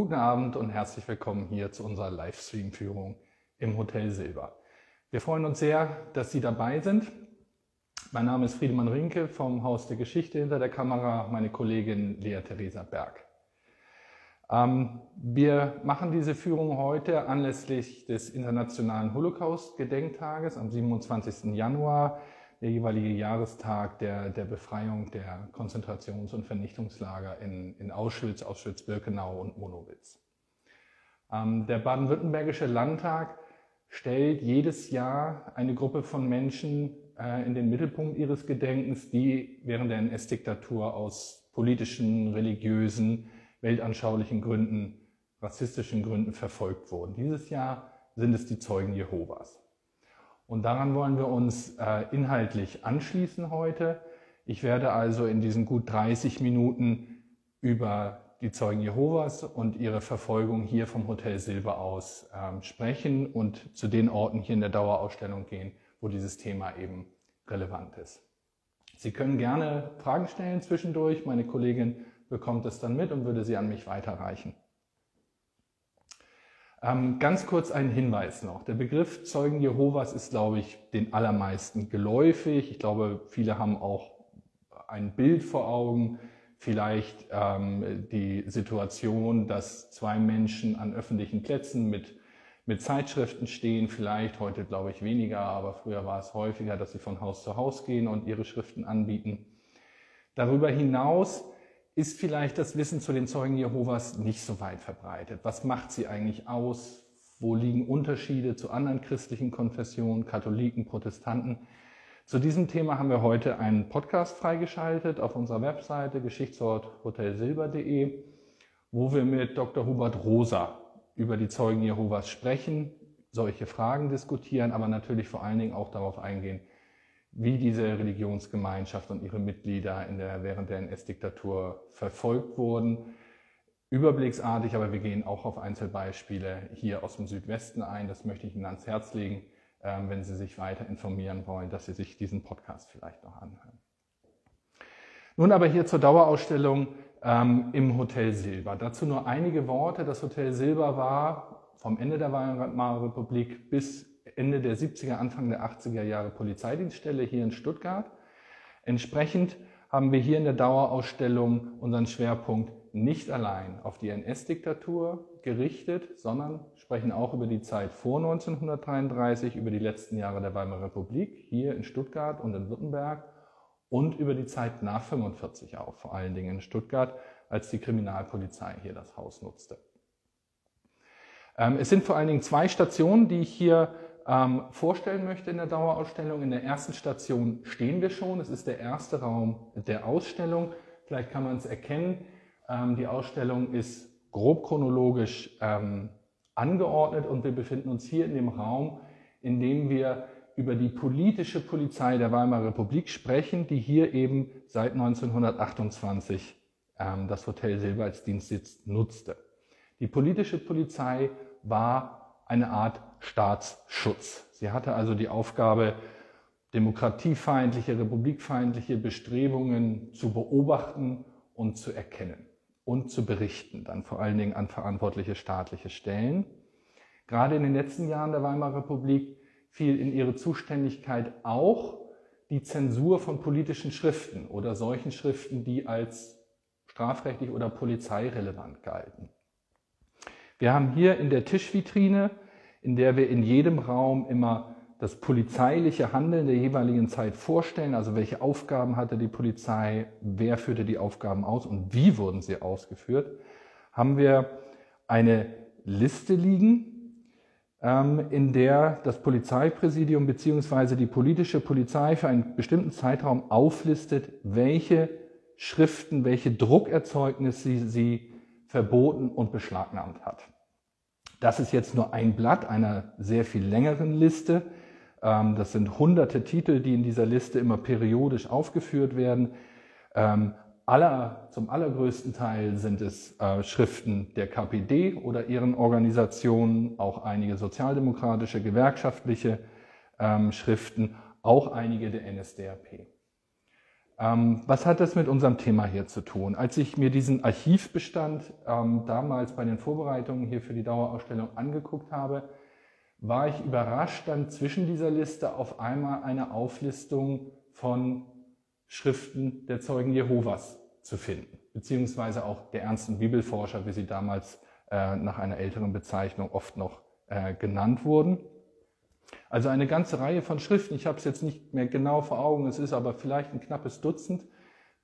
Guten Abend und herzlich willkommen hier zu unserer Livestream-Führung im Hotel Silber. Wir freuen uns sehr, dass Sie dabei sind. Mein Name ist Friedemann Rinke vom Haus der Geschichte hinter der Kamera, meine Kollegin Lea Theresa Berg. Ähm, wir machen diese Führung heute anlässlich des Internationalen Holocaust-Gedenktages am 27. Januar der jeweilige Jahrestag der, der Befreiung der Konzentrations- und Vernichtungslager in, in Auschwitz, Auschwitz-Birkenau und Monowitz. Ähm, der baden-württembergische Landtag stellt jedes Jahr eine Gruppe von Menschen äh, in den Mittelpunkt ihres Gedenkens, die während der NS-Diktatur aus politischen, religiösen, weltanschaulichen Gründen, rassistischen Gründen verfolgt wurden. Dieses Jahr sind es die Zeugen Jehovas. Und daran wollen wir uns äh, inhaltlich anschließen heute. Ich werde also in diesen gut 30 Minuten über die Zeugen Jehovas und ihre Verfolgung hier vom Hotel Silber aus ähm, sprechen und zu den Orten hier in der Dauerausstellung gehen, wo dieses Thema eben relevant ist. Sie können gerne Fragen stellen zwischendurch. Meine Kollegin bekommt es dann mit und würde sie an mich weiterreichen. Ähm, ganz kurz ein Hinweis noch. Der Begriff Zeugen Jehovas ist, glaube ich, den allermeisten geläufig. Ich glaube, viele haben auch ein Bild vor Augen. Vielleicht ähm, die Situation, dass zwei Menschen an öffentlichen Plätzen mit, mit Zeitschriften stehen. Vielleicht heute, glaube ich, weniger, aber früher war es häufiger, dass sie von Haus zu Haus gehen und ihre Schriften anbieten. Darüber hinaus ist vielleicht das Wissen zu den Zeugen Jehovas nicht so weit verbreitet. Was macht sie eigentlich aus? Wo liegen Unterschiede zu anderen christlichen Konfessionen, Katholiken, Protestanten? Zu diesem Thema haben wir heute einen Podcast freigeschaltet auf unserer Webseite geschichtsort-hotelsilber.de, wo wir mit Dr. Hubert Rosa über die Zeugen Jehovas sprechen, solche Fragen diskutieren, aber natürlich vor allen Dingen auch darauf eingehen, wie diese Religionsgemeinschaft und ihre Mitglieder in der, während der NS-Diktatur verfolgt wurden. Überblicksartig, aber wir gehen auch auf Einzelbeispiele hier aus dem Südwesten ein. Das möchte ich Ihnen ans Herz legen, ähm, wenn Sie sich weiter informieren wollen, dass Sie sich diesen Podcast vielleicht noch anhören. Nun aber hier zur Dauerausstellung ähm, im Hotel Silber. Dazu nur einige Worte. Das Hotel Silber war vom Ende der Weimarer Republik bis Ende der 70er, Anfang der 80er Jahre Polizeidienststelle hier in Stuttgart. Entsprechend haben wir hier in der Dauerausstellung unseren Schwerpunkt nicht allein auf die NS-Diktatur gerichtet, sondern sprechen auch über die Zeit vor 1933, über die letzten Jahre der Weimarer Republik hier in Stuttgart und in Württemberg und über die Zeit nach 1945 auch, vor allen Dingen in Stuttgart, als die Kriminalpolizei hier das Haus nutzte. Ähm, es sind vor allen Dingen zwei Stationen, die ich hier ähm, vorstellen möchte in der Dauerausstellung. In der ersten Station stehen wir schon. Es ist der erste Raum der Ausstellung. Vielleicht kann man es erkennen. Ähm, die Ausstellung ist grob chronologisch ähm, angeordnet und wir befinden uns hier in dem Raum, in dem wir über die politische Polizei der Weimarer Republik sprechen, die hier eben seit 1928 ähm, das Hotel Silber als Dienstsitz nutzte. Die politische Polizei war eine Art Staatsschutz. Sie hatte also die Aufgabe, demokratiefeindliche, republikfeindliche Bestrebungen zu beobachten und zu erkennen und zu berichten, dann vor allen Dingen an verantwortliche staatliche Stellen. Gerade in den letzten Jahren der Weimarer Republik fiel in ihre Zuständigkeit auch die Zensur von politischen Schriften oder solchen Schriften, die als strafrechtlich oder polizeirelevant galten. Wir haben hier in der Tischvitrine in der wir in jedem Raum immer das polizeiliche Handeln der jeweiligen Zeit vorstellen, also welche Aufgaben hatte die Polizei, wer führte die Aufgaben aus und wie wurden sie ausgeführt, haben wir eine Liste liegen, ähm, in der das Polizeipräsidium bzw. die politische Polizei für einen bestimmten Zeitraum auflistet, welche Schriften, welche Druckerzeugnisse sie verboten und beschlagnahmt hat. Das ist jetzt nur ein Blatt einer sehr viel längeren Liste. Ähm, das sind hunderte Titel, die in dieser Liste immer periodisch aufgeführt werden. Ähm, aller, zum allergrößten Teil sind es äh, Schriften der KPD oder ihren Organisationen, auch einige sozialdemokratische, gewerkschaftliche ähm, Schriften, auch einige der NSDAP. Ähm, was hat das mit unserem Thema hier zu tun? Als ich mir diesen Archivbestand ähm, damals bei den Vorbereitungen hier für die Dauerausstellung angeguckt habe, war ich überrascht, dann zwischen dieser Liste auf einmal eine Auflistung von Schriften der Zeugen Jehovas zu finden, beziehungsweise auch der ernsten Bibelforscher, wie sie damals äh, nach einer älteren Bezeichnung oft noch äh, genannt wurden. Also eine ganze Reihe von Schriften, ich habe es jetzt nicht mehr genau vor Augen, es ist aber vielleicht ein knappes Dutzend,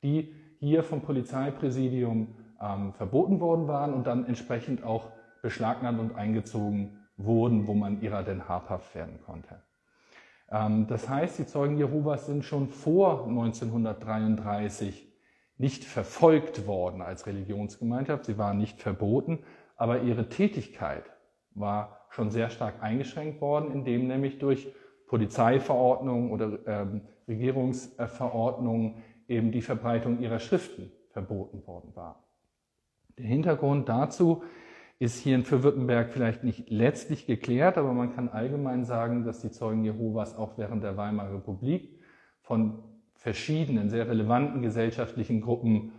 die hier vom Polizeipräsidium ähm, verboten worden waren und dann entsprechend auch beschlagnahmt und eingezogen wurden, wo man ihrer denn habhaft werden konnte. Ähm, das heißt, die Zeugen Jehovas sind schon vor 1933 nicht verfolgt worden als Religionsgemeinschaft, sie waren nicht verboten, aber ihre Tätigkeit war schon sehr stark eingeschränkt worden, indem nämlich durch Polizeiverordnungen oder ähm, Regierungsverordnungen eben die Verbreitung ihrer Schriften verboten worden war. Der Hintergrund dazu ist hier in Fürwürttemberg vielleicht nicht letztlich geklärt, aber man kann allgemein sagen, dass die Zeugen Jehovas auch während der Weimarer Republik von verschiedenen, sehr relevanten gesellschaftlichen Gruppen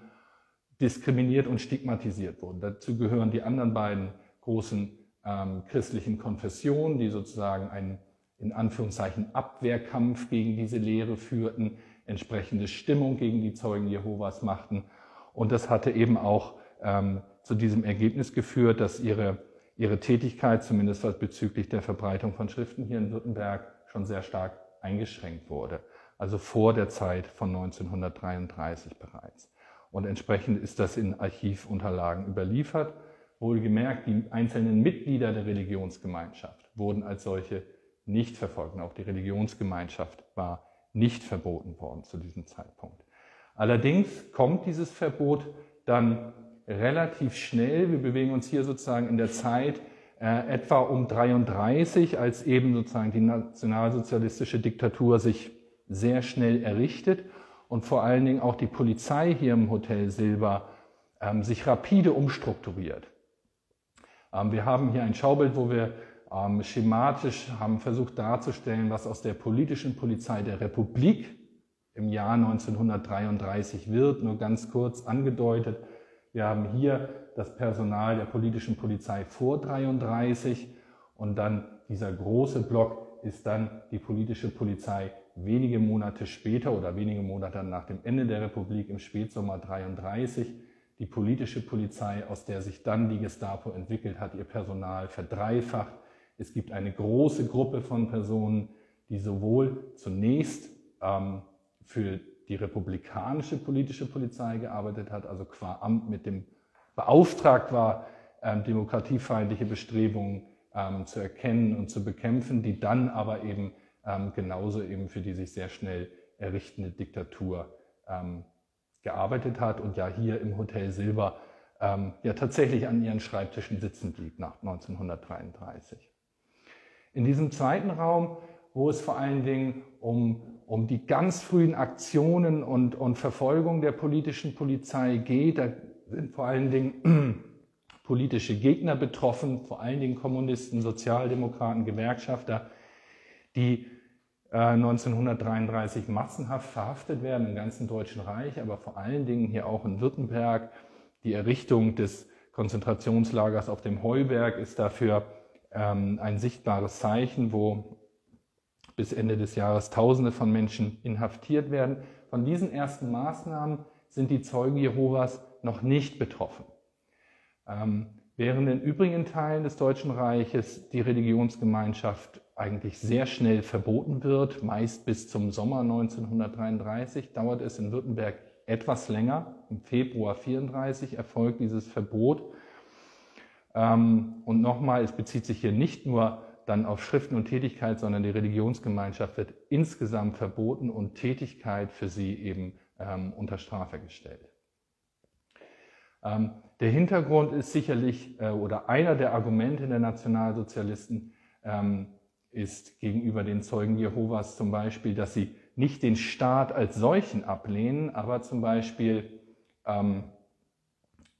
diskriminiert und stigmatisiert wurden. Dazu gehören die anderen beiden großen ähm, christlichen Konfessionen, die sozusagen einen in Anführungszeichen Abwehrkampf gegen diese Lehre führten, entsprechende Stimmung gegen die Zeugen Jehovas machten. Und das hatte eben auch ähm, zu diesem Ergebnis geführt, dass ihre, ihre Tätigkeit, zumindest bezüglich der Verbreitung von Schriften hier in Württemberg, schon sehr stark eingeschränkt wurde. Also vor der Zeit von 1933 bereits. Und entsprechend ist das in Archivunterlagen überliefert. Wohlgemerkt, die einzelnen Mitglieder der Religionsgemeinschaft wurden als solche nicht verfolgt. auch die Religionsgemeinschaft war nicht verboten worden zu diesem Zeitpunkt. Allerdings kommt dieses Verbot dann relativ schnell. Wir bewegen uns hier sozusagen in der Zeit äh, etwa um 33, als eben sozusagen die nationalsozialistische Diktatur sich sehr schnell errichtet und vor allen Dingen auch die Polizei hier im Hotel Silber ähm, sich rapide umstrukturiert. Ähm, wir haben hier ein Schaubild, wo wir ähm, schematisch haben versucht darzustellen, was aus der politischen Polizei der Republik im Jahr 1933 wird, nur ganz kurz angedeutet. Wir haben hier das Personal der politischen Polizei vor 33 und dann dieser große Block ist dann die politische Polizei wenige Monate später oder wenige Monate nach dem Ende der Republik im Spätsommer 33 die politische Polizei, aus der sich dann die Gestapo entwickelt hat, ihr Personal verdreifacht. Es gibt eine große Gruppe von Personen, die sowohl zunächst ähm, für die republikanische politische Polizei gearbeitet hat, also qua Amt mit dem beauftragt war, ähm, demokratiefeindliche Bestrebungen ähm, zu erkennen und zu bekämpfen, die dann aber eben ähm, genauso eben für die sich sehr schnell errichtende Diktatur ähm, gearbeitet hat und ja hier im Hotel Silber ähm, ja tatsächlich an ihren Schreibtischen sitzen blieb nach 1933. In diesem zweiten Raum, wo es vor allen Dingen um, um die ganz frühen Aktionen und, und Verfolgung der politischen Polizei geht, da sind vor allen Dingen politische Gegner betroffen, vor allen Dingen Kommunisten, Sozialdemokraten, Gewerkschafter, die 1933 äh, massenhaft verhaftet werden im ganzen Deutschen Reich, aber vor allen Dingen hier auch in Württemberg. Die Errichtung des Konzentrationslagers auf dem Heuberg ist dafür ähm, ein sichtbares Zeichen, wo bis Ende des Jahres Tausende von Menschen inhaftiert werden. Von diesen ersten Maßnahmen sind die Zeugen Jehovas noch nicht betroffen. Ähm, während in übrigen Teilen des Deutschen Reiches die Religionsgemeinschaft eigentlich sehr schnell verboten wird, meist bis zum Sommer 1933, dauert es in Württemberg etwas länger. Im Februar 34 erfolgt dieses Verbot. Ähm, und nochmal, es bezieht sich hier nicht nur dann auf Schriften und Tätigkeit, sondern die Religionsgemeinschaft wird insgesamt verboten und Tätigkeit für sie eben ähm, unter Strafe gestellt. Ähm, der Hintergrund ist sicherlich, äh, oder einer der Argumente der Nationalsozialisten ist gegenüber den Zeugen Jehovas zum Beispiel, dass sie nicht den Staat als solchen ablehnen, aber zum Beispiel ähm,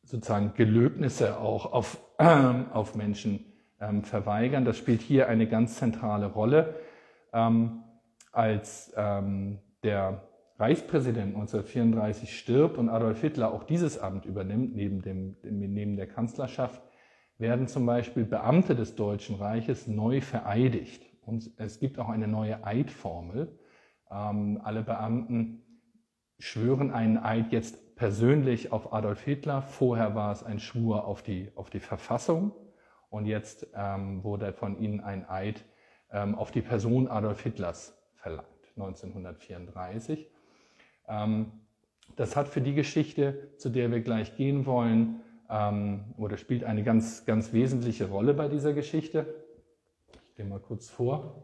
sozusagen Gelöbnisse auch auf, äh, auf Menschen ähm, verweigern. Das spielt hier eine ganz zentrale Rolle, ähm, als ähm, der Reichspräsident 1934 stirbt und Adolf Hitler auch dieses Amt übernimmt, neben, dem, neben der Kanzlerschaft, werden zum Beispiel Beamte des Deutschen Reiches neu vereidigt. Und es gibt auch eine neue Eidformel. Ähm, alle Beamten schwören einen Eid jetzt persönlich auf Adolf Hitler. Vorher war es ein Schwur auf die, auf die Verfassung. Und jetzt ähm, wurde von ihnen ein Eid ähm, auf die Person Adolf Hitlers verlangt, 1934. Ähm, das hat für die Geschichte, zu der wir gleich gehen wollen, ähm, oder spielt eine ganz, ganz wesentliche Rolle bei dieser Geschichte. Ich gehe mal kurz vor.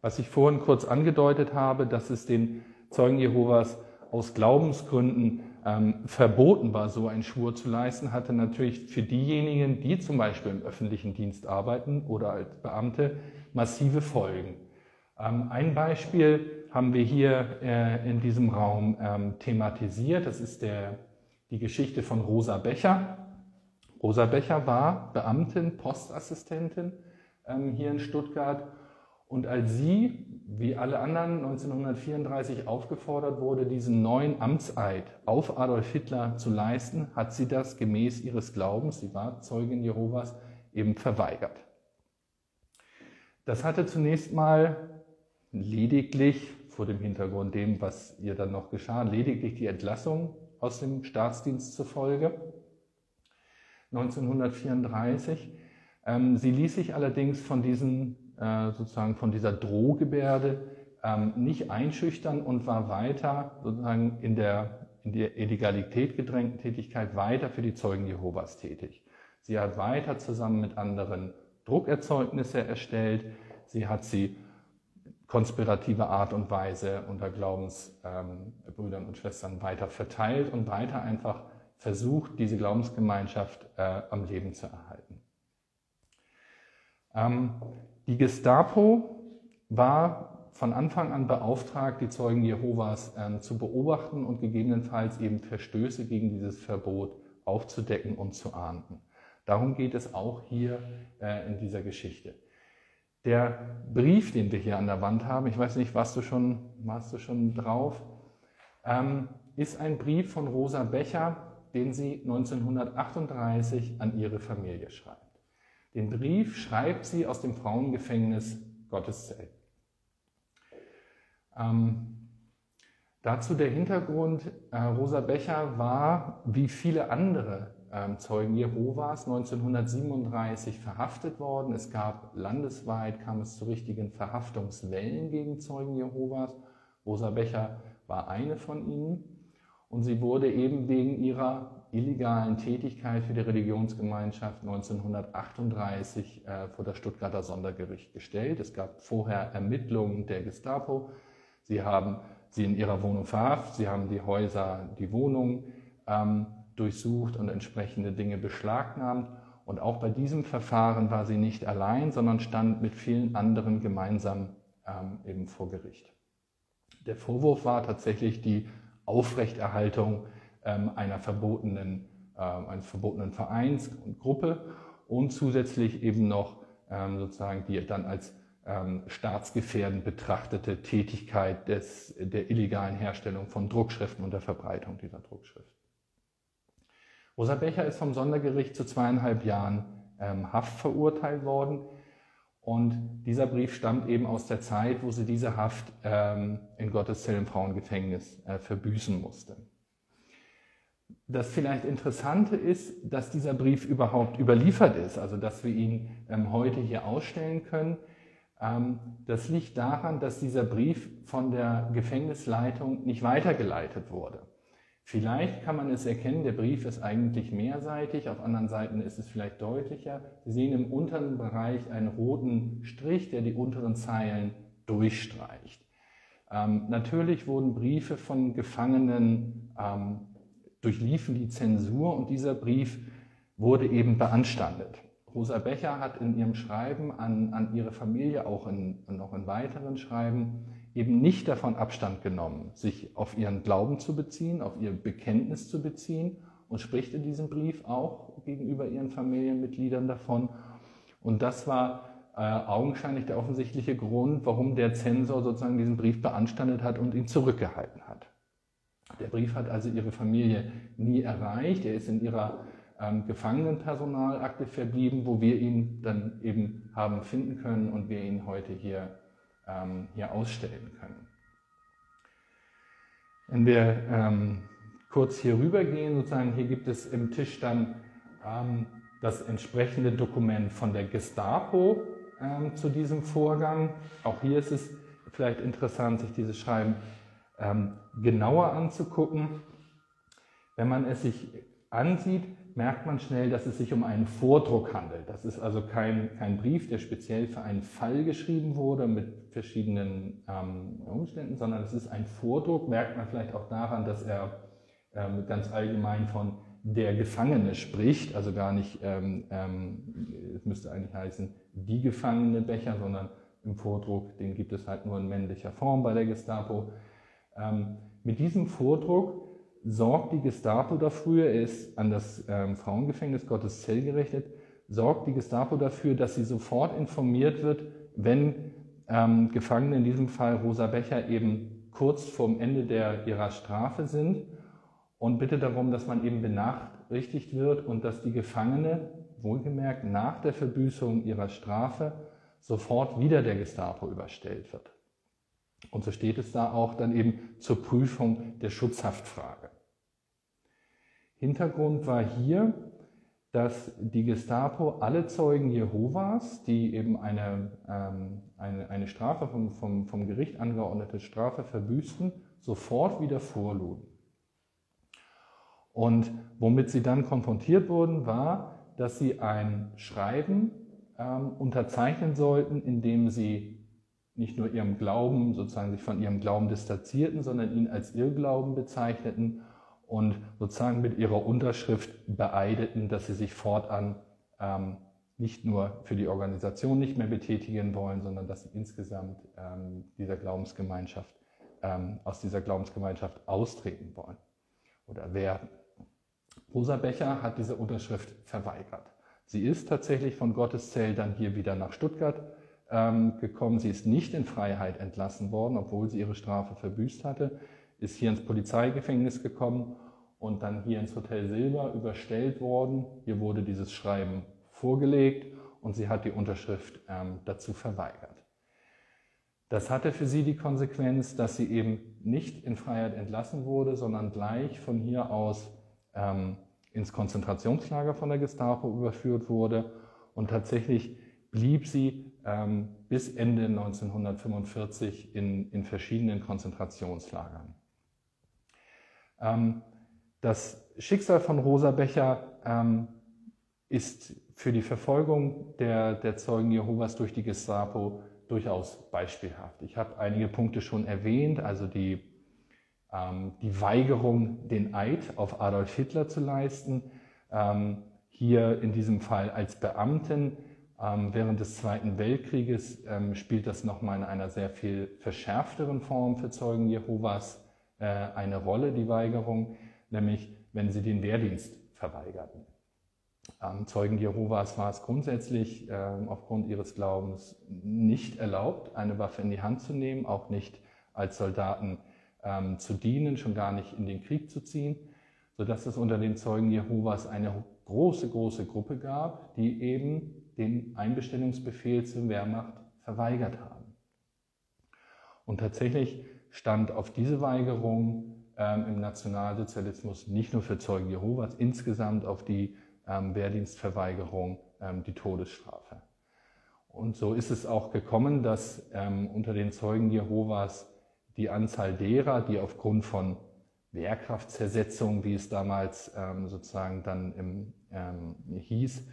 Was ich vorhin kurz angedeutet habe, dass es den Zeugen Jehovas aus Glaubensgründen ähm, verboten war, so einen Schwur zu leisten, hatte natürlich für diejenigen, die zum Beispiel im öffentlichen Dienst arbeiten oder als Beamte, massive Folgen. Ähm, ein Beispiel haben wir hier äh, in diesem Raum ähm, thematisiert. Das ist der, die Geschichte von Rosa Becher. Rosa Becher war Beamtin, Postassistentin ähm, hier in Stuttgart. Und als sie wie alle anderen 1934 aufgefordert wurde, diesen neuen Amtseid auf Adolf Hitler zu leisten, hat sie das gemäß ihres Glaubens, sie war Zeugin Jehovas, eben verweigert. Das hatte zunächst mal lediglich, vor dem Hintergrund dem, was ihr dann noch geschah, lediglich die Entlassung aus dem Staatsdienst zur Folge. 1934. Ähm, sie ließ sich allerdings von diesen äh, sozusagen von dieser Drohgebärde ähm, nicht einschüchtern und war weiter sozusagen in der, in der Illegalität gedrängten Tätigkeit weiter für die Zeugen Jehovas tätig. Sie hat weiter zusammen mit anderen Druckerzeugnisse erstellt. Sie hat sie konspirative Art und Weise unter Glaubensbrüdern ähm, und Schwestern weiter verteilt und weiter einfach versucht, diese Glaubensgemeinschaft äh, am Leben zu erhalten. Ähm, die Gestapo war von Anfang an beauftragt, die Zeugen Jehovas äh, zu beobachten und gegebenenfalls eben Verstöße gegen dieses Verbot aufzudecken und zu ahnden. Darum geht es auch hier äh, in dieser Geschichte. Der Brief, den wir hier an der Wand haben, ich weiß nicht, warst du schon, warst du schon drauf, ähm, ist ein Brief von Rosa Becher, den sie 1938 an ihre Familie schreibt. Den Brief schreibt sie aus dem Frauengefängnis Gotteszell. Ähm, dazu der Hintergrund, äh, Rosa Becher war, wie viele andere ähm, Zeugen Jehovas, 1937 verhaftet worden. Es gab landesweit, kam es zu richtigen Verhaftungswellen gegen Zeugen Jehovas. Rosa Becher war eine von ihnen. Und sie wurde eben wegen ihrer illegalen Tätigkeit für die Religionsgemeinschaft 1938 äh, vor das Stuttgarter Sondergericht gestellt. Es gab vorher Ermittlungen der Gestapo. Sie haben sie in ihrer Wohnung verhaftet, sie haben die Häuser, die Wohnung ähm, durchsucht und entsprechende Dinge beschlagnahmt. Und auch bei diesem Verfahren war sie nicht allein, sondern stand mit vielen anderen gemeinsam ähm, eben vor Gericht. Der Vorwurf war tatsächlich die Aufrechterhaltung ähm, einer verbotenen, ähm, eines verbotenen Vereins und Gruppe und zusätzlich eben noch ähm, sozusagen die dann als staatsgefährdend betrachtete Tätigkeit des, der illegalen Herstellung von Druckschriften und der Verbreitung dieser Druckschriften. Rosa Becher ist vom Sondergericht zu zweieinhalb Jahren Haft verurteilt worden. Und dieser Brief stammt eben aus der Zeit, wo sie diese Haft in Gottes Zell im Frauengefängnis äh, verbüßen musste. Das vielleicht Interessante ist, dass dieser Brief überhaupt überliefert ist, also dass wir ihn ähm, heute hier ausstellen können. Ähm, das liegt daran, dass dieser Brief von der Gefängnisleitung nicht weitergeleitet wurde. Vielleicht kann man es erkennen, der Brief ist eigentlich mehrseitig, auf anderen Seiten ist es vielleicht deutlicher. Sie sehen im unteren Bereich einen roten Strich, der die unteren Zeilen durchstreicht. Ähm, natürlich wurden Briefe von Gefangenen ähm, durchliefen die Zensur und dieser Brief wurde eben beanstandet. Rosa Becher hat in ihrem Schreiben an, an ihre Familie, auch in, noch in weiteren Schreiben, eben nicht davon Abstand genommen, sich auf ihren Glauben zu beziehen, auf ihr Bekenntnis zu beziehen und spricht in diesem Brief auch gegenüber ihren Familienmitgliedern davon. Und das war äh, augenscheinlich der offensichtliche Grund, warum der Zensor sozusagen diesen Brief beanstandet hat und ihn zurückgehalten hat. Der Brief hat also ihre Familie nie erreicht. Er ist in ihrer ähm, Gefangenenpersonalakte verblieben, wo wir ihn dann eben haben finden können und wir ihn heute hier, ähm, hier ausstellen können. Wenn wir ähm, kurz hier rüber gehen, sozusagen, hier gibt es im Tisch dann ähm, das entsprechende Dokument von der Gestapo ähm, zu diesem Vorgang. Auch hier ist es vielleicht interessant, sich dieses Schreiben ähm, genauer anzugucken. Wenn man es sich ansieht, merkt man schnell, dass es sich um einen Vordruck handelt. Das ist also kein, kein Brief, der speziell für einen Fall geschrieben wurde mit verschiedenen ähm, Umständen, sondern es ist ein Vordruck, merkt man vielleicht auch daran, dass er ähm, ganz allgemein von der Gefangene spricht, also gar nicht, ähm, ähm, es müsste eigentlich heißen, die Gefangene Becher, sondern im Vordruck, den gibt es halt nur in männlicher Form bei der Gestapo. Ähm, mit diesem Vordruck sorgt die Gestapo dafür, er ist an das ähm, Frauengefängnis Gottes Zell gerichtet, sorgt die Gestapo dafür, dass sie sofort informiert wird, wenn ähm, Gefangene, in diesem Fall Rosa Becher, eben kurz vorm Ende der, ihrer Strafe sind und bitte darum, dass man eben benachrichtigt wird und dass die Gefangene, wohlgemerkt nach der Verbüßung ihrer Strafe, sofort wieder der Gestapo überstellt wird. Und so steht es da auch dann eben zur Prüfung der Schutzhaftfrage. Hintergrund war hier, dass die Gestapo alle Zeugen Jehovas, die eben eine, ähm, eine, eine Strafe vom, vom, vom Gericht angeordnete Strafe verbüßten, sofort wieder vorluden. Und womit sie dann konfrontiert wurden, war, dass sie ein Schreiben ähm, unterzeichnen sollten, in dem sie nicht nur ihrem Glauben, sozusagen sich von ihrem Glauben distanzierten, sondern ihn als Irrglauben bezeichneten und sozusagen mit ihrer Unterschrift beeideten, dass sie sich fortan ähm, nicht nur für die Organisation nicht mehr betätigen wollen, sondern dass sie insgesamt ähm, dieser Glaubensgemeinschaft, ähm, aus dieser Glaubensgemeinschaft austreten wollen oder werden. Rosa Becher hat diese Unterschrift verweigert. Sie ist tatsächlich von Gotteszell dann hier wieder nach Stuttgart ähm, gekommen. Sie ist nicht in Freiheit entlassen worden, obwohl sie ihre Strafe verbüßt hatte ist hier ins Polizeigefängnis gekommen und dann hier ins Hotel Silber überstellt worden. Hier wurde dieses Schreiben vorgelegt und sie hat die Unterschrift ähm, dazu verweigert. Das hatte für sie die Konsequenz, dass sie eben nicht in Freiheit entlassen wurde, sondern gleich von hier aus ähm, ins Konzentrationslager von der Gestapo überführt wurde. Und tatsächlich blieb sie ähm, bis Ende 1945 in, in verschiedenen Konzentrationslagern. Ähm, das Schicksal von Rosa Becher ähm, ist für die Verfolgung der, der Zeugen Jehovas durch die Gestapo durchaus beispielhaft. Ich habe einige Punkte schon erwähnt, also die, ähm, die Weigerung, den Eid auf Adolf Hitler zu leisten, hier in diesem Fall als Beamten. während des Zweiten Weltkrieges spielt das nochmal in einer sehr viel verschärfteren Form für Zeugen Jehovas äh, eine Rolle, die Weigerung, nämlich wenn sie den Wehrdienst verweigerten. Ähm, Zeugen Jehovas war es grundsätzlich äh, aufgrund ihres Glaubens nicht erlaubt, eine Waffe in die Hand zu nehmen, auch nicht als Soldaten ähm, zu dienen, schon gar nicht in den Krieg zu ziehen, sodass es unter den Zeugen Jehovas eine große, große Gruppe gab, die eben den Einbestellungsbefehl zur Wehrmacht verweigert haben. Und tatsächlich stand auf diese Weigerung ähm, im Nationalsozialismus nicht nur für Zeugen Jehovas, insgesamt auf die ähm, Wehrdienstverweigerung ähm, die Todesstrafe. Und so ist es auch gekommen, dass ähm, unter den Zeugen Jehovas die Anzahl derer, die aufgrund von Wehrkraftzersetzung, wie es damals ähm, sozusagen dann im, ähm, hieß,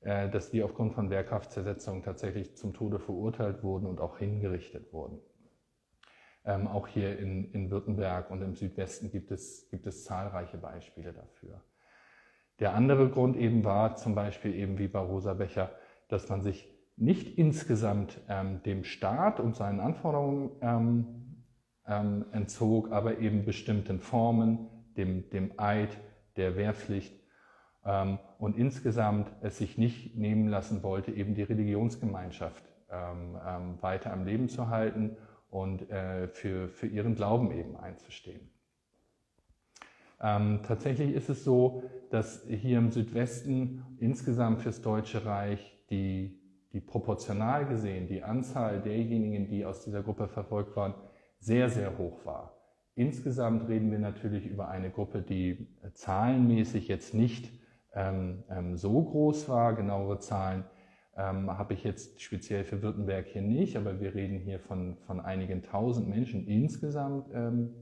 äh, dass die aufgrund von Wehrkraftzersetzung tatsächlich zum Tode verurteilt wurden und auch hingerichtet wurden. Ähm, auch hier in, in Württemberg und im Südwesten gibt es, gibt es zahlreiche Beispiele dafür. Der andere Grund eben war zum Beispiel eben wie bei Rosa Becher, dass man sich nicht insgesamt ähm, dem Staat und seinen Anforderungen ähm, ähm, entzog, aber eben bestimmten Formen, dem, dem Eid, der Wehrpflicht. ähm, und insgesamt es sich nicht nehmen lassen wollte, eben die Religionsgemeinschaft ähm, weiter am Leben zu halten und äh, für, für ihren Glauben eben einzustehen. Ähm, tatsächlich ist es so, dass hier im Südwesten insgesamt fürs Deutsche Reich die, die proportional gesehen die Anzahl derjenigen, die aus dieser Gruppe verfolgt waren, sehr, sehr hoch war. Insgesamt reden wir natürlich über eine Gruppe, die zahlenmäßig jetzt nicht ähm, ähm, so groß war. Genauere Zahlen ähm, habe ich jetzt speziell für Württemberg hier nicht, aber wir reden hier von, von einigen tausend Menschen insgesamt, ähm,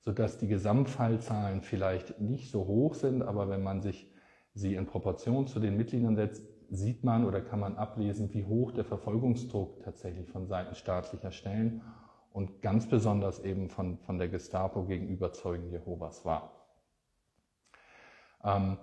sodass die Gesamtfallzahlen vielleicht nicht so hoch sind, aber wenn man sich sie in Proportion zu den Mitgliedern setzt, sieht man oder kann man ablesen, wie hoch der Verfolgungsdruck tatsächlich von Seiten staatlicher Stellen und ganz besonders eben von, von der Gestapo gegenüber Zeugen Jehovas war. Ähm,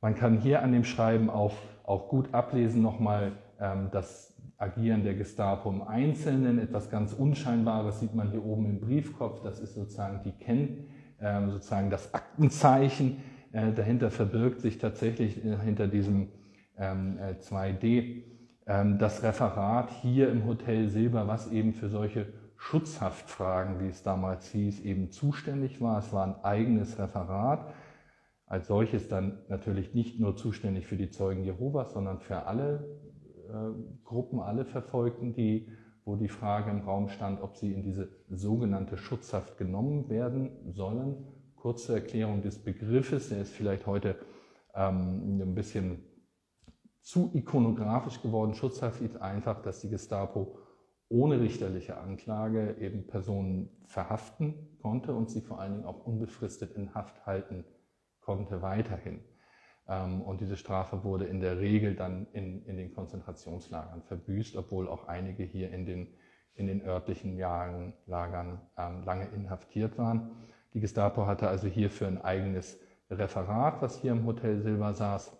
man kann hier an dem Schreiben auch, auch gut ablesen nochmal ähm, das Agieren der Gestapo im Einzelnen. Etwas ganz Unscheinbares sieht man hier oben im Briefkopf. Das ist sozusagen die Kenn, ähm, sozusagen das Aktenzeichen. Äh, dahinter verbirgt sich tatsächlich äh, hinter diesem ähm, äh, 2D ähm, das Referat hier im Hotel Silber, was eben für solche Schutzhaftfragen, wie es damals hieß, eben zuständig war. Es war ein eigenes Referat als solches dann natürlich nicht nur zuständig für die Zeugen Jehovas, sondern für alle äh, Gruppen, alle Verfolgten, die, wo die Frage im Raum stand, ob sie in diese sogenannte Schutzhaft genommen werden sollen. Kurze Erklärung des Begriffes, der ist vielleicht heute ähm, ein bisschen zu ikonografisch geworden. Schutzhaft ist einfach, dass die Gestapo ohne richterliche Anklage eben Personen verhaften konnte und sie vor allen Dingen auch unbefristet in Haft halten konnte konnte weiterhin. Ähm, und diese Strafe wurde in der Regel dann in, in den Konzentrationslagern verbüßt, obwohl auch einige hier in den, in den örtlichen Lagern, Lagern ähm, lange inhaftiert waren. Die Gestapo hatte also hierfür ein eigenes Referat, was hier im Hotel Silber saß.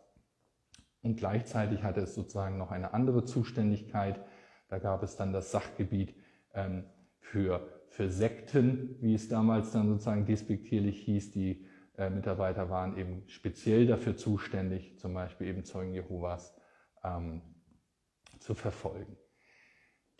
Und gleichzeitig hatte es sozusagen noch eine andere Zuständigkeit. Da gab es dann das Sachgebiet ähm, für, für Sekten, wie es damals dann sozusagen despektierlich hieß, die Mitarbeiter waren eben speziell dafür zuständig, zum Beispiel eben Zeugen Jehovas ähm, zu verfolgen.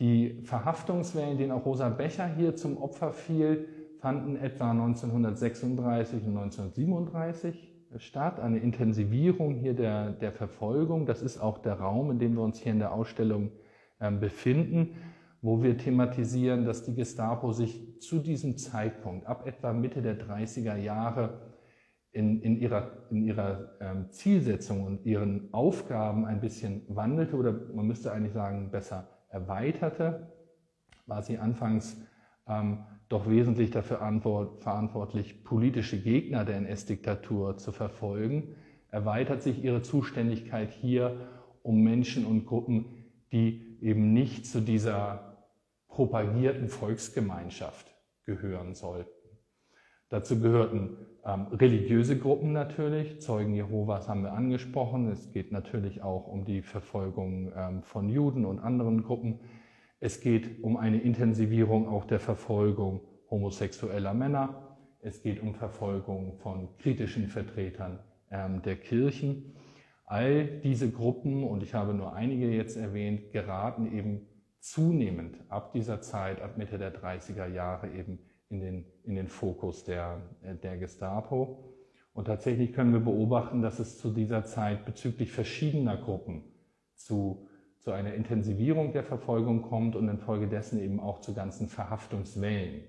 Die Verhaftungswellen, denen auch Rosa Becher hier zum Opfer fiel, fanden etwa 1936 und 1937 statt. Eine Intensivierung hier der, der Verfolgung. Das ist auch der Raum, in dem wir uns hier in der Ausstellung äh, befinden, wo wir thematisieren, dass die Gestapo sich zu diesem Zeitpunkt, ab etwa Mitte der 30er Jahre, in, in ihrer, in ihrer ähm, Zielsetzung und ihren Aufgaben ein bisschen wandelte oder man müsste eigentlich sagen besser erweiterte, war sie anfangs ähm, doch wesentlich dafür verantwortlich, politische Gegner der NS-Diktatur zu verfolgen, erweitert sich ihre Zuständigkeit hier um Menschen und Gruppen, die eben nicht zu dieser propagierten Volksgemeinschaft gehören sollten. Dazu gehörten ähm, religiöse Gruppen natürlich, Zeugen Jehovas haben wir angesprochen. Es geht natürlich auch um die Verfolgung ähm, von Juden und anderen Gruppen. Es geht um eine Intensivierung auch der Verfolgung homosexueller Männer. Es geht um Verfolgung von kritischen Vertretern ähm, der Kirchen. All diese Gruppen, und ich habe nur einige jetzt erwähnt, geraten eben zunehmend ab dieser Zeit, ab Mitte der 30er Jahre eben in den, in den Fokus der, der Gestapo. Und tatsächlich können wir beobachten, dass es zu dieser Zeit bezüglich verschiedener Gruppen zu, zu einer Intensivierung der Verfolgung kommt und infolgedessen eben auch zu ganzen Verhaftungswellen.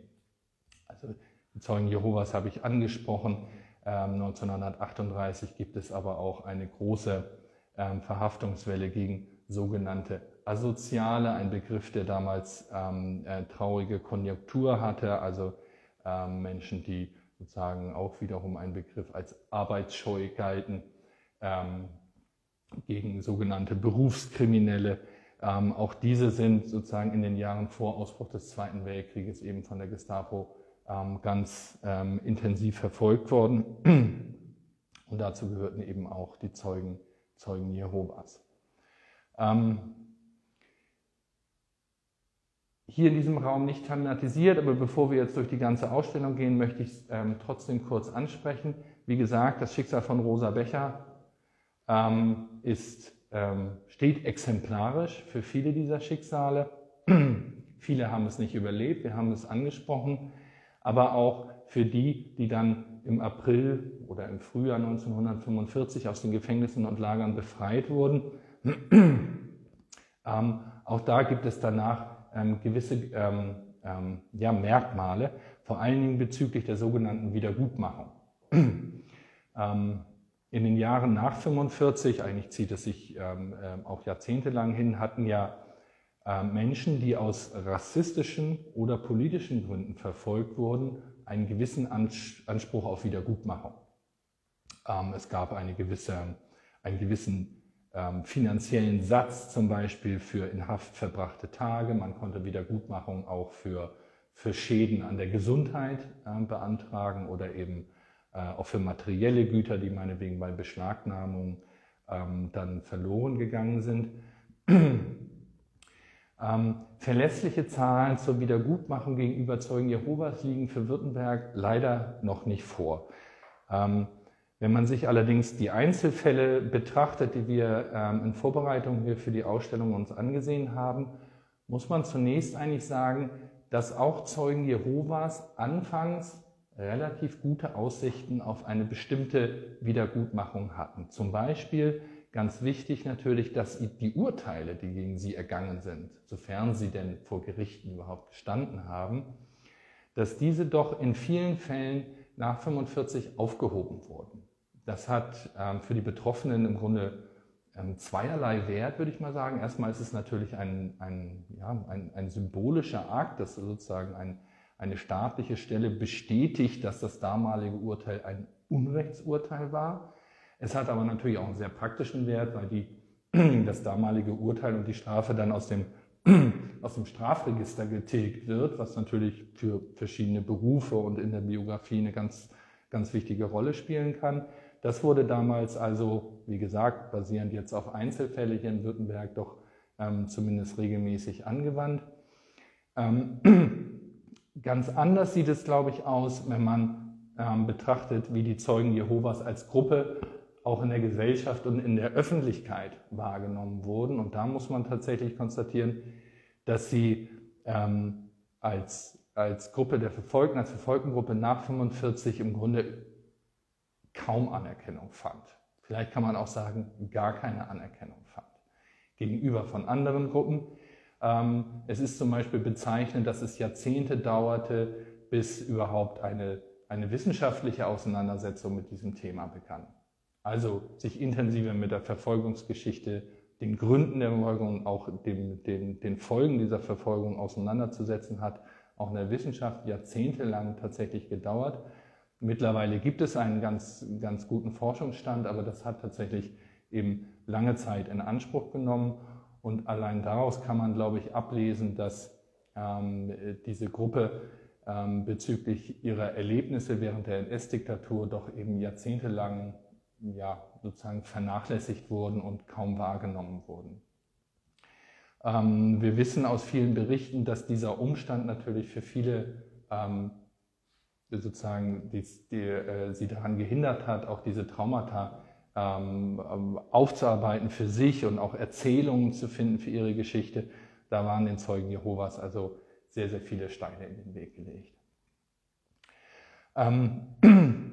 Also die Zeugen Jehovas habe ich angesprochen. 1938 ähm, gibt es aber auch eine große ähm, Verhaftungswelle gegen sogenannte Asoziale, ein Begriff, der damals ähm, äh, traurige Konjunktur hatte, also ähm, Menschen, die sozusagen auch wiederum ein Begriff als arbeitsscheu galten, ähm, gegen sogenannte Berufskriminelle. Ähm, auch diese sind sozusagen in den Jahren vor Ausbruch des Zweiten Weltkrieges eben von der Gestapo ähm, ganz ähm, intensiv verfolgt worden. Und dazu gehörten eben auch die Zeugen, Zeugen Jehovas. Ähm, hier in diesem Raum nicht thematisiert, aber bevor wir jetzt durch die ganze Ausstellung gehen, möchte ich es ähm, trotzdem kurz ansprechen. Wie gesagt, das Schicksal von Rosa Becher ähm, ist, ähm, steht exemplarisch für viele dieser Schicksale. viele haben es nicht überlebt, wir haben es angesprochen, aber auch für die, die dann im April oder im Frühjahr 1945 aus den Gefängnissen und Lagern befreit wurden. ähm, auch da gibt es danach ähm, gewisse ähm, ähm, ja, Merkmale, vor allen Dingen bezüglich der sogenannten Wiedergutmachung. Ähm, in den Jahren nach 45, eigentlich zieht es sich ähm, ähm, auch jahrzehntelang hin, hatten ja Menschen, die aus rassistischen oder politischen Gründen verfolgt wurden, einen gewissen Anspruch auf Wiedergutmachung. Es gab eine gewisse, einen gewissen ähm, finanziellen Satz zum Beispiel für in Haft verbrachte Tage. Man konnte Wiedergutmachung auch für, für Schäden an der Gesundheit äh, beantragen oder eben äh, auch für materielle Güter, die meinetwegen bei Beschlagnahmung ähm, dann verloren gegangen sind. Ähm, verlässliche Zahlen zur Wiedergutmachung gegenüber Zeugen Jehovas liegen für Württemberg leider noch nicht vor. Ähm, wenn man sich allerdings die Einzelfälle betrachtet, die wir ähm, in Vorbereitung hier für die Ausstellung uns angesehen haben, muss man zunächst eigentlich sagen, dass auch Zeugen Jehovas anfangs relativ gute Aussichten auf eine bestimmte Wiedergutmachung hatten. Zum Beispiel Ganz wichtig natürlich, dass die Urteile, die gegen sie ergangen sind, sofern sie denn vor Gerichten überhaupt gestanden haben, dass diese doch in vielen Fällen nach 45 aufgehoben wurden. Das hat ähm, für die Betroffenen im Grunde ähm, zweierlei Wert, würde ich mal sagen. Erstmal ist es natürlich ein, ein, ja, ein, ein symbolischer Akt, dass sozusagen ein, eine staatliche Stelle bestätigt, dass das damalige Urteil ein Unrechtsurteil war. Es hat aber natürlich auch einen sehr praktischen Wert, weil die, das damalige Urteil und die Strafe dann aus dem, aus dem Strafregister getilgt wird, was natürlich für verschiedene Berufe und in der Biografie eine ganz, ganz wichtige Rolle spielen kann. Das wurde damals also, wie gesagt, basierend jetzt auf Einzelfälle hier in Württemberg doch ähm, zumindest regelmäßig angewandt. Ähm, ganz anders sieht es, glaube ich, aus, wenn man ähm, betrachtet, wie die Zeugen Jehovas als Gruppe auch in der Gesellschaft und in der Öffentlichkeit wahrgenommen wurden. Und da muss man tatsächlich konstatieren, dass sie ähm, als, als Gruppe der Verfolgten, als Verfolgtengruppe nach 45 im Grunde kaum Anerkennung fand. Vielleicht kann man auch sagen, gar keine Anerkennung fand. Gegenüber von anderen Gruppen. Ähm, es ist zum Beispiel bezeichnend, dass es Jahrzehnte dauerte, bis überhaupt eine, eine wissenschaftliche Auseinandersetzung mit diesem Thema begann. Also sich intensiver mit der Verfolgungsgeschichte, den Gründen der Verfolgung und auch dem, den, den Folgen dieser Verfolgung auseinanderzusetzen, hat auch in der Wissenschaft jahrzehntelang tatsächlich gedauert. Mittlerweile gibt es einen ganz, ganz guten Forschungsstand, aber das hat tatsächlich eben lange Zeit in Anspruch genommen. Und allein daraus kann man, glaube ich, ablesen, dass ähm, diese Gruppe ähm, bezüglich ihrer Erlebnisse während der NS-Diktatur doch eben jahrzehntelang ja, sozusagen vernachlässigt wurden und kaum wahrgenommen wurden. Ähm, wir wissen aus vielen Berichten, dass dieser Umstand natürlich für viele ähm, sozusagen die, die, äh, sie daran gehindert hat, auch diese Traumata ähm, ähm, aufzuarbeiten für sich und auch Erzählungen zu finden für ihre Geschichte. Da waren den Zeugen Jehovas also sehr, sehr viele Steine in den Weg gelegt. Ähm,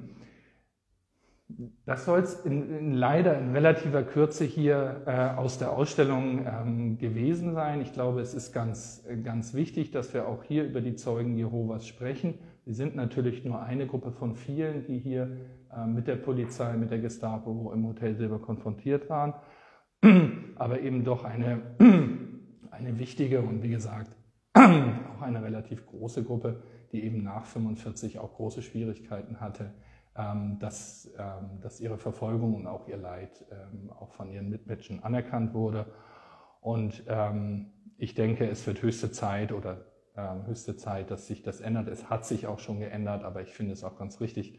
Das soll es leider in relativer Kürze hier äh, aus der Ausstellung ähm, gewesen sein. Ich glaube, es ist ganz, ganz wichtig, dass wir auch hier über die Zeugen Jehovas sprechen. Sie sind natürlich nur eine Gruppe von vielen, die hier äh, mit der Polizei, mit der Gestapo im Hotel Silber konfrontiert waren, aber eben doch eine, eine wichtige und wie gesagt auch eine relativ große Gruppe, die eben nach 45 auch große Schwierigkeiten hatte ähm, dass, ähm, dass ihre Verfolgung und auch ihr Leid ähm, auch von ihren Mitmenschen anerkannt wurde. Und ich denke, es wird höchste Zeit oder höchste Zeit, dass sich das ändert. Es hat sich auch schon geändert, aber ich finde es auch ganz richtig,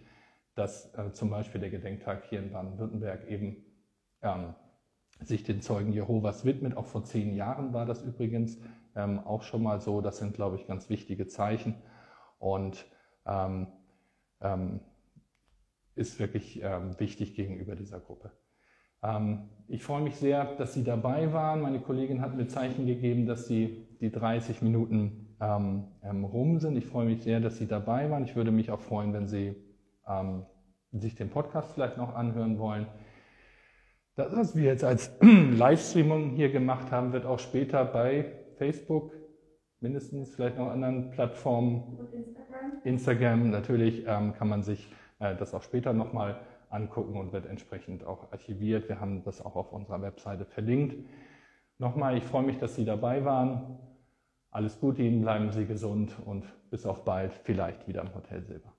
dass äh, zum Beispiel der Gedenktag hier in Baden-Württemberg eben ähm, sich den Zeugen Jehovas widmet. Auch vor zehn Jahren war das übrigens ähm, auch schon mal so. Das sind, glaube ich, ganz wichtige Zeichen und ähm, ähm, ist wirklich ähm, wichtig gegenüber dieser Gruppe. Ähm, ich freue mich sehr, dass Sie dabei waren. Meine Kollegin hat mir Zeichen gegeben, dass Sie die 30 Minuten ähm, rum sind. Ich freue mich sehr, dass Sie dabei waren. Ich würde mich auch freuen, wenn Sie sich den Podcast vielleicht noch anhören wollen. Das, was wir jetzt als Livestreaming hier gemacht haben, wird auch später bei Facebook, mindestens vielleicht noch anderen Plattformen, Instagram, Instagram natürlich, ähm, kann man sich äh, das auch später nochmal angucken und wird entsprechend auch archiviert. Wir haben das auch auf unserer Webseite verlinkt. Nochmal, ich freue mich, dass Sie dabei waren. Alles Gute Ihnen, bleiben Sie gesund und bis auf bald, vielleicht wieder im Hotel Silber.